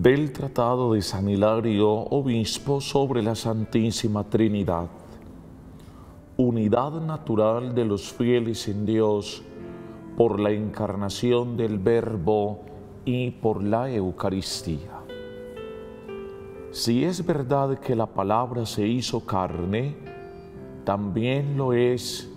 del Tratado de San Hilario, obispo, sobre la Santísima Trinidad. Unidad natural de los fieles en Dios por la encarnación del Verbo y por la Eucaristía. Si es verdad que la palabra se hizo carne, también lo es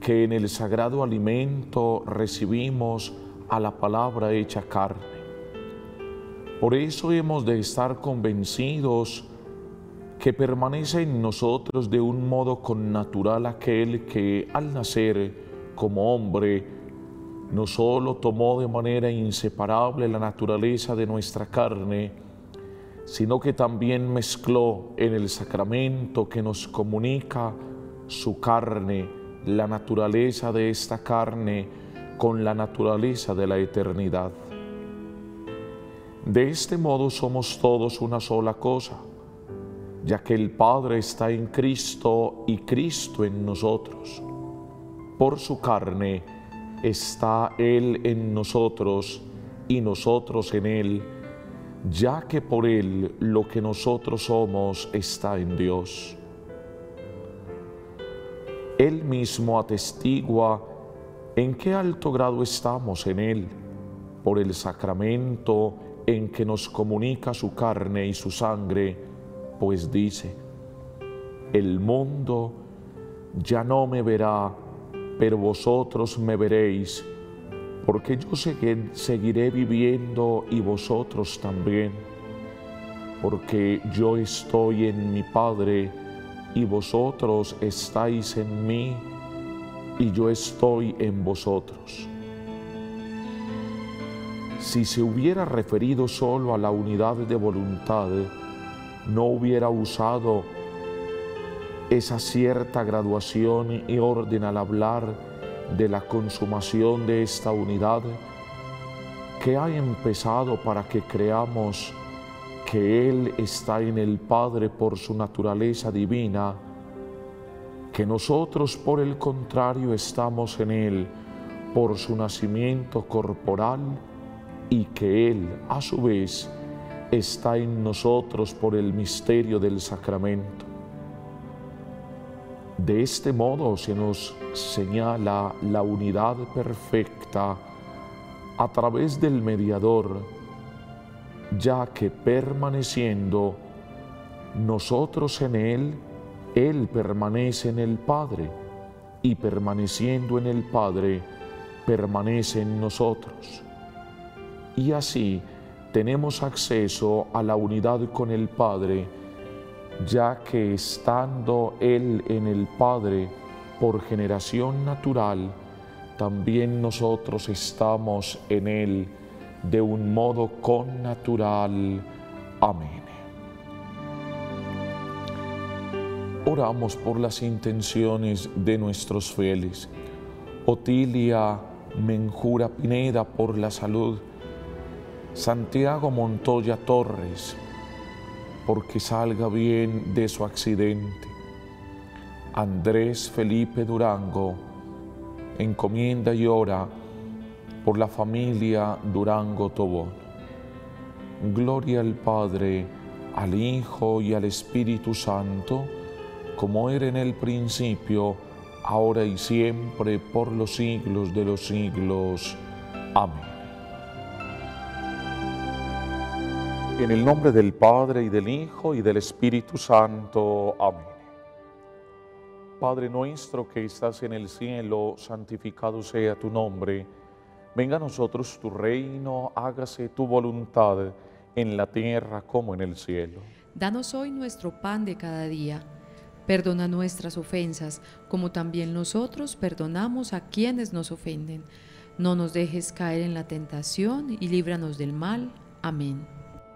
que en el sagrado alimento recibimos a la palabra hecha carne. Por eso hemos de estar convencidos que permanece en nosotros de un modo connatural aquel que al nacer como hombre no solo tomó de manera inseparable la naturaleza de nuestra carne, sino que también mezcló en el sacramento que nos comunica su carne, la naturaleza de esta carne, con la naturaleza de la eternidad. De este modo somos todos una sola cosa, ya que el Padre está en Cristo y Cristo en nosotros. Por su carne está Él en nosotros y nosotros en Él, ya que por Él lo que nosotros somos está en Dios. Él mismo atestigua en qué alto grado estamos en Él, por el sacramento en que nos comunica su carne y su sangre, pues dice, el mundo ya no me verá, pero vosotros me veréis, porque yo seguiré viviendo y vosotros también, porque yo estoy en mi Padre y vosotros estáis en mí y yo estoy en vosotros si se hubiera referido solo a la unidad de voluntad, no hubiera usado esa cierta graduación y orden al hablar de la consumación de esta unidad que ha empezado para que creamos que Él está en el Padre por su naturaleza divina, que nosotros por el contrario estamos en Él por su nacimiento corporal, y que Él a su vez está en nosotros por el misterio del sacramento. De este modo se nos señala la unidad perfecta a través del mediador, ya que permaneciendo nosotros en Él, Él permanece en el Padre, y permaneciendo en el Padre, permanece en nosotros y así tenemos acceso a la unidad con el Padre, ya que estando Él en el Padre por generación natural, también nosotros estamos en Él de un modo connatural. Amén. Oramos por las intenciones de nuestros fieles. Otilia Menjura Pineda por la salud Santiago Montoya Torres, porque salga bien de su accidente. Andrés Felipe Durango, encomienda y ora por la familia Durango Tobón. Gloria al Padre, al Hijo y al Espíritu Santo, como era en el principio, ahora y siempre, por los siglos de los siglos. Amén. En el nombre del Padre y del Hijo y del Espíritu Santo. Amén. Padre nuestro que estás en el cielo, santificado sea tu nombre. Venga a nosotros tu reino, hágase tu voluntad en la tierra como en el cielo. Danos hoy nuestro pan de cada día. Perdona nuestras ofensas, como también nosotros perdonamos a quienes nos ofenden. No nos dejes caer en la tentación y líbranos del mal. Amén.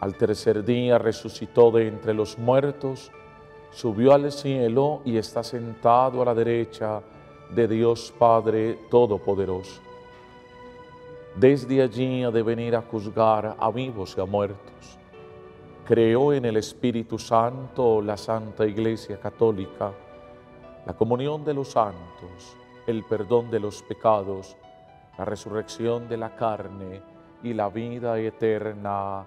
al tercer día resucitó de entre los muertos, subió al cielo y está sentado a la derecha de Dios Padre Todopoderoso. Desde allí ha de venir a juzgar a vivos y a muertos. Creo en el Espíritu Santo, la Santa Iglesia Católica, la comunión de los santos, el perdón de los pecados, la resurrección de la carne y la vida eterna.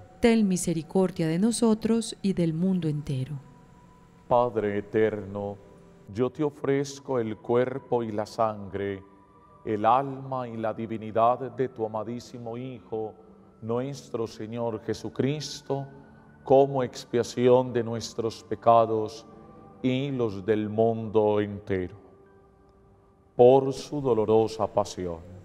Ten misericordia de nosotros y del mundo entero. Padre eterno, yo te ofrezco el cuerpo y la sangre, el alma y la divinidad de tu amadísimo Hijo, nuestro Señor Jesucristo, como expiación de nuestros pecados y los del mundo entero. Por su dolorosa pasión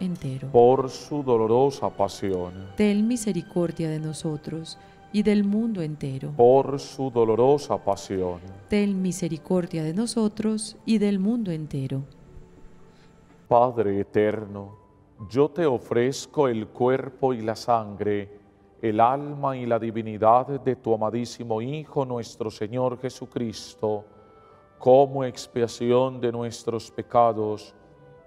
entero. por su dolorosa pasión, Ten misericordia de nosotros y del mundo entero. por su dolorosa pasión, Ten misericordia de nosotros y del mundo entero. Padre eterno, yo te ofrezco el cuerpo y la sangre, el alma y la divinidad de tu amadísimo Hijo, nuestro Señor Jesucristo, como expiación de nuestros pecados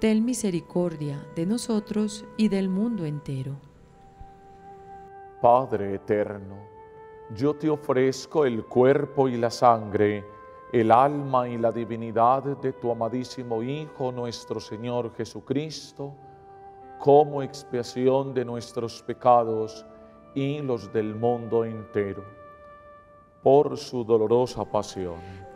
Ten misericordia de nosotros y del mundo entero. Padre eterno, yo te ofrezco el cuerpo y la sangre, el alma y la divinidad de tu amadísimo Hijo, nuestro Señor Jesucristo, como expiación de nuestros pecados y los del mundo entero, por su dolorosa pasión,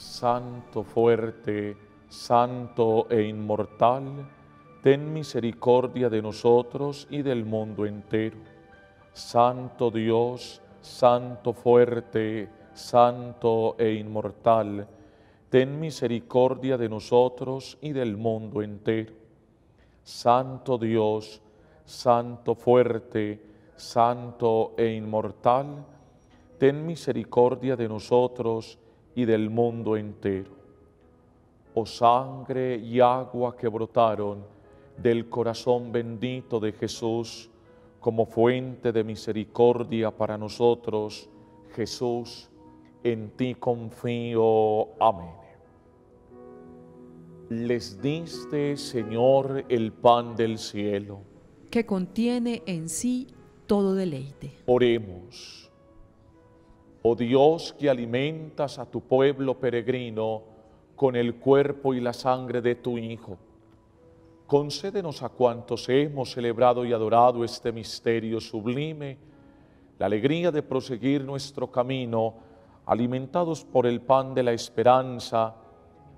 Santo fuerte, santo e inmortal, ten misericordia de nosotros y del mundo entero. Santo Dios, santo fuerte, santo e inmortal, ten misericordia de nosotros y del mundo entero. Santo Dios, santo fuerte, santo e inmortal, ten misericordia de nosotros y del mundo entero. Oh sangre y agua que brotaron del corazón bendito de Jesús como fuente de misericordia para nosotros, Jesús, en ti confío. Amén. Les diste, Señor, el pan del cielo. que contiene en sí todo deleite. Oremos. Oh Dios que alimentas a tu pueblo peregrino con el cuerpo y la sangre de tu Hijo, concédenos a cuantos hemos celebrado y adorado este misterio sublime la alegría de proseguir nuestro camino, alimentados por el pan de la esperanza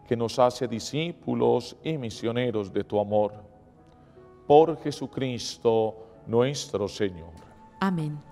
que nos hace discípulos y misioneros de tu amor. Por Jesucristo nuestro Señor. Amén.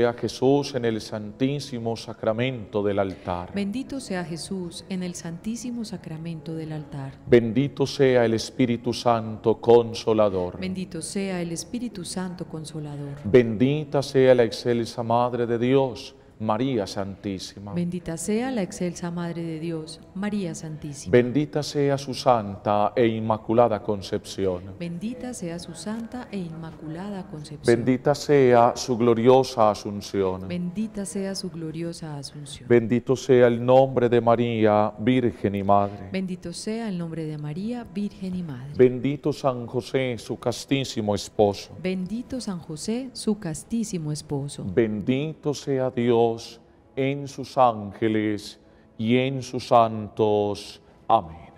Jesús en el santísimo sacramento del altar. Bendito sea Jesús en el santísimo sacramento del altar. Bendito sea el Espíritu Santo consolador. Bendito sea el Espíritu Santo Consolador. Bendita sea la excelsa Madre de Dios, María Santísima. Bendita sea la excelsa Madre de Dios, María Santísima. Bendita sea su santa e inmaculada concepción. Bendita sea su santa e inmaculada concepción. Bendita sea su gloriosa asunción. Bendita sea su gloriosa asunción. Bendito sea el nombre de María, Virgen y Madre. Bendito sea el nombre de María, Virgen y Madre. Bendito San José, su castísimo esposo. Bendito San José, su castísimo esposo. Bendito sea En sus ángeles y en sus santos. Amén.